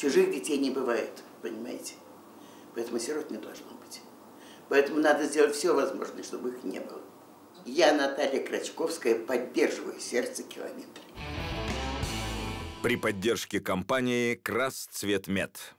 Чужих детей не бывает, понимаете? Поэтому сирот не должно быть. Поэтому надо сделать все возможное, чтобы их не было. Я, Наталья Крачковская, поддерживаю сердце километра. При поддержке компании «Красцветмет».